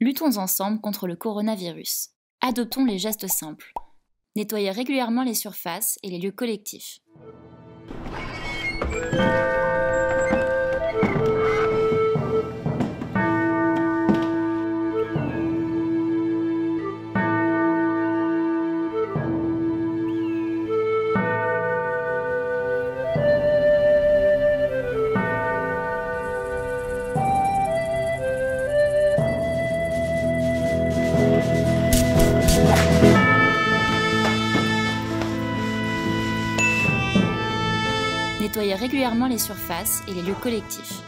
Luttons ensemble contre le coronavirus. Adoptons les gestes simples. Nettoyer régulièrement les surfaces et les lieux collectifs. Régulièrement les surfaces et les lieux collectifs.